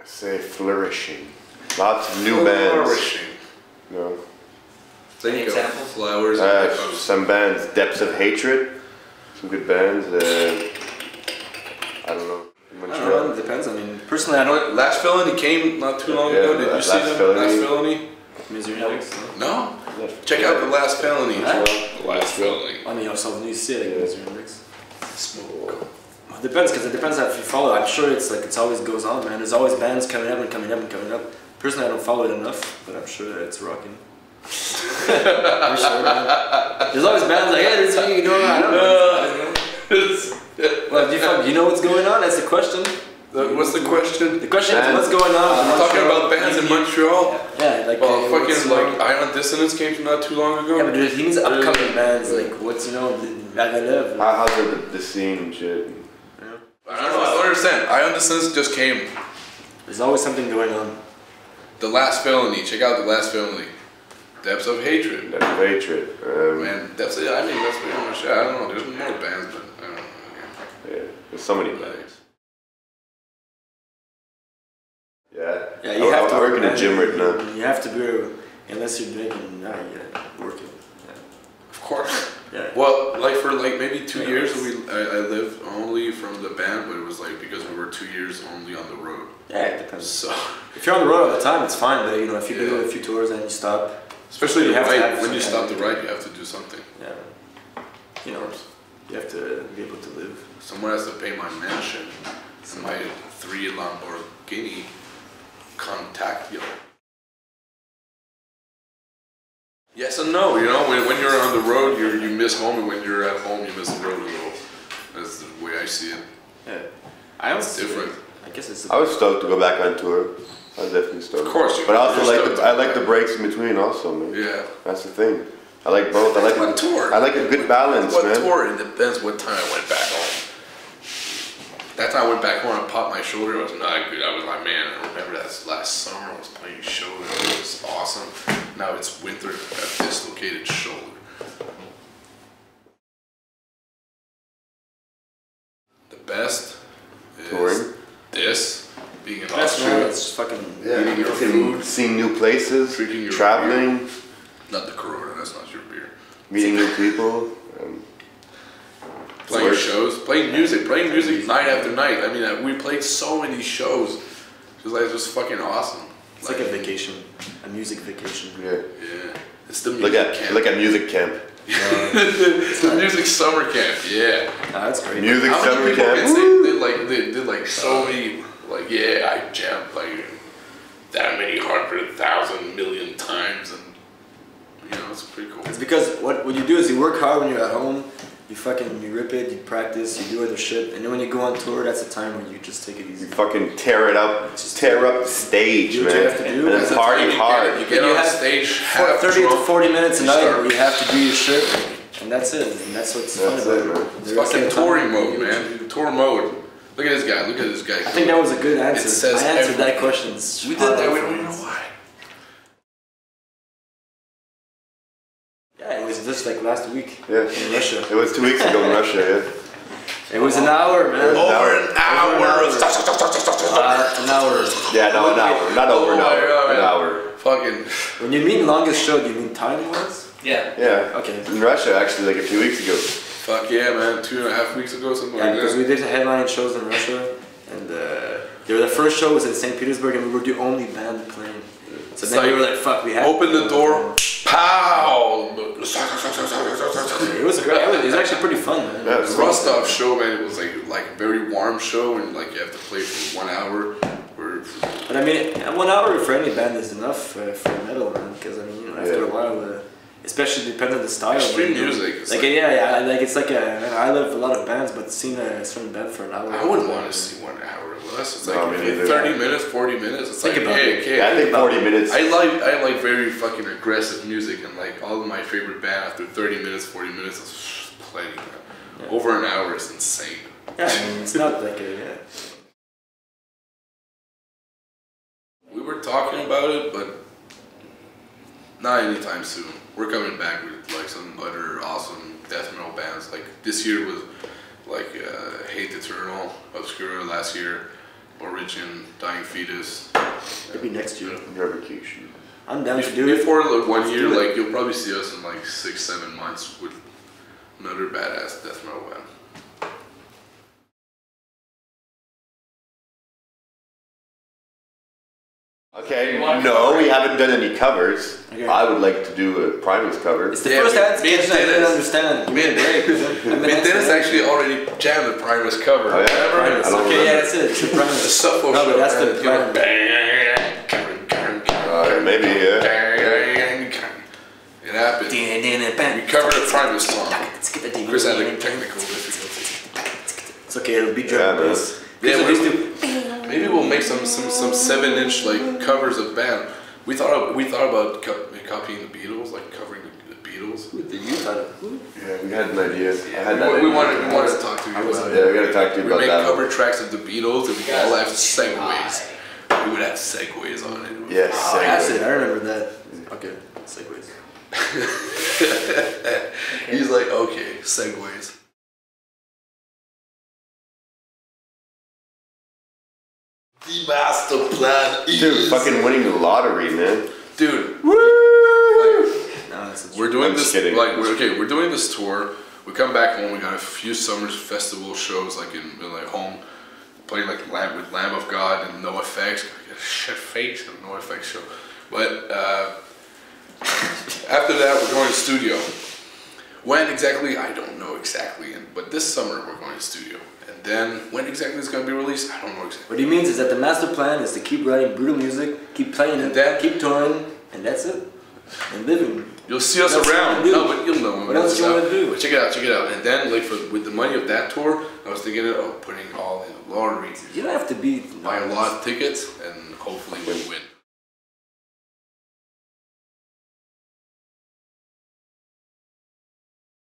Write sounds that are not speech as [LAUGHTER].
I say flourishing. Lots of new bands. Flourishing. You know. Think Any examples? Flowers Uh, some bands, Depths of Hatred, some good bands. Uh, I don't know. I don't know, it depends. I mean, personally, I don't. Last Felony came not too long Yeah, ago. Did you see them? Felony. Last Felony? Misery Index. No. Check out the Last Felony as Huh? well. The Last Felony. I mean, yourself when you see it, Yeah. Misery Index. Smoke. It depends, because it depends how if you follow. I'm sure it's like it's always goes on, man. There's always bands coming up and coming up and coming up. Personally, I don't follow it enough, but I'm sure that it's rocking. [LAUGHS] I'm sure, man. There's always bands like, hey, this is you know, I don't know. Well, do you, fuck- do you know what's going on? That's the question. The- What's the question? The question is, what's going on? I'm talking about bands in Montreal. Yeah, like Well, uh, fucking like on? Ion Dissonance came from not too long ago. Yeah, but there's- he means upcoming bands. Like, what's you know, the Ragalov. How, how's the, the scene and shit? I don't know. I don't understand. Ion Dissonance just came. There's always something going on. The Last Felony. Check out the Last Felony. Depths of Hatred. Depths of Hatred. Um, Man, that's it. I mean, that's pretty much. I don't know. There's more bands, but I don't know. yeah, there's so many bands. Yeah. Yeah, you I, have to I work in a gym right now. You have to be, unless you're drinking, nah, yeah, working. Yeah. Of course. Yeah. Well, like for like maybe two years, we I, I lived only from the band, but it was like because we were two years only on the road. Yeah, it depends. So, [LAUGHS] If you're on the road all the time, it's fine. But you know, if you do a few tours and you stop, especially You have to have when you stop the ride, you have to do something. yeah, you know, you have to be able to live. Someone has to pay my mansion, and my three Lamborghini Contactio. Yes and no, you know, when, when you're on the road, you you miss home, and when you're at home, you miss the road a little. That's the way I see it. Yeah, I It's don't. different. I guess it's. I was stoked to go back on tour. I was definitely stoked. Of course you- But I also you're like the, I like the breaks in between also, man. Yeah. That's the thing. I like both. I like What tour? I like a good balance, What man. tour? It depends what time I went back home. That time I went back home and popped my shoulder. It was not good. I was like, man, I remember that last summer I was playing shoulder. It was awesome. Now it's winter. I got dislocated shoulder. The best is Touring? this being in Best man, Austria. it's fucking. Yeah, Eating your fucking food. seeing new places, Drinking your traveling, Not the Corona. That's not your beer. meeting new people. Um, playing Work. shows, playing music, playing music night after night. I mean, uh, we played so many shows. It was like it was fucking awesome. It's like a vacation, a music vacation. yeah. yeah, it's the music Look at camp. look at music camp. [LAUGHS] it's the music summer camp. Yeah, Ah, that's great. Music how summer many people camp. can say Woo! did like they did like so many like yeah I jammed like that many hundred thousand million times and you know it's pretty cool. It's because what, what you do is you work hard when you're at home, you fucking you rip it, you practice, you do other shit, and then when you go on tour, that's the time where you just take it easy. You fucking tear it up, tear up the stage, Do what you have to do. and That's then party time you hard. Get, you get You on have stage For half 30 to 40 minutes a night start- where you have to do your shit, and that's it. And that's what's That's fun it, about it. It's The fucking touring mode, do what you do. man. Tour mode. Look at this guy. Look at this guy. I think that was a good answer. says I answered that question. we did that. We don't know why. It was like last week Yeah. in Russia. It was two weeks ago in Russia, yeah. [LAUGHS] It was an hour, man. Over an hour. hour. stop, stop, stop. Uh, an hour. Yeah, no, an hour, not over an hour, God, an hour. Fucking. When you mean longest show, do you mean time wise? Yeah. Yeah. Okay. In Russia, actually, like a few weeks ago. Fuck yeah, man. Two and a half weeks ago, something Yeah, like because we did headline shows in Russia, and uh, they were the first show was in St. Petersburg, and we were the only band playing. So It's then we were like, "Fuck, we have." Open the door. Pow! It was great. It was, actually pretty fun, man. Yeah, The it's Rostov show, man, it was like like a very warm show, and like you have to play for one hour. But I mean, one hour for any band is enough uh, for metal, man. Because I mean, you know, after Yeah. a while, uh, especially depending on the style. Extreme man, music, it's Like, like- yeah, yeah, like it's like a. I love a lot of bands, but seeing a certain band for an hour. I wouldn't want to see one hour less. It's like No, me thirty minutes, forty minutes. It's Think like about hey, it. okay. Yeah, I think 40 minutes. I like I like very fucking aggressive music and like all of my favorite band after 30 minutes, 40 minutes is plenty. Yeah. Over an hour is insane. Yeah, I mean, it's not like a. Yeah. We were talking about it, but not anytime soon. We're coming back with like some other awesome death metal bands. Like this year was like uh, Hate Eternal, Obscura last year. Origin, Dying Fetus. Maybe next year. Revocation. I'm down to Bef- do it. Before like one Let's year, like you'll probably see us in like six, seven months with another badass death metal band. Okay, no, we haven't done any covers. Okay. I would like to do a Primus cover. It's the Yeah, first me- me and I didn't Dennis- understand. me and- Break. I mean, Dennis actually already jammed the Primus cover. Oh, yeah? Primus. I don't Okay, yeah, that's it. It's [LAUGHS] the The Primus. Suffolk No, but show, that's the man. You plan. know, bang, bang, bang, bang, Uh, maybe, yeah. bang, bang. It happened. We covered a Primus song. Chris had like technical difficulty. It's okay, it'll be Yeah, drum man. bass. Yeah, These are we're- these two. Maybe we'll make some some some seven inch like covers of band. We thought of, we thought about co- copying the Beatles, like covering the, the Beatles. Who did you thought of? Yeah, we had an idea. I had we, that we idea. wanted we wanted to talk to you I was- about Yeah, it. we gotta talk to you We about make that. cover tracks of the Beatles, and we all have segues. We would have segues on it. Yes, Oh, that's it. I remember that. Okay, segues. [LAUGHS] He's like, okay, segues. The master plan is Dude, fucking winning the lottery, man. dude. Woo! No, We're doing I'm this just kidding. like we're, okay. We're doing this tour. We come back home. We got a few summers festival shows like in, in like home, playing like Lamb with Lamb of God and NOFX. Gotta a shit face and NOFX show. But uh, [LAUGHS] after that, we're going to studio. When exactly, I don't know exactly. But this summer we're going to studio. Then when exactly it's gonna be released, I don't know exactly. What he means is that the master plan is to keep writing brutal music, keep playing it, And then- keep touring, and that's it. And living. You'll see us That's around. No, but you'll know when What else do you wanna do? But check it out, check it out. And then, like, for with the money of that tour, I was thinking of putting all in the lottery, You don't have to be. buy a lot of tickets, and hopefully we win.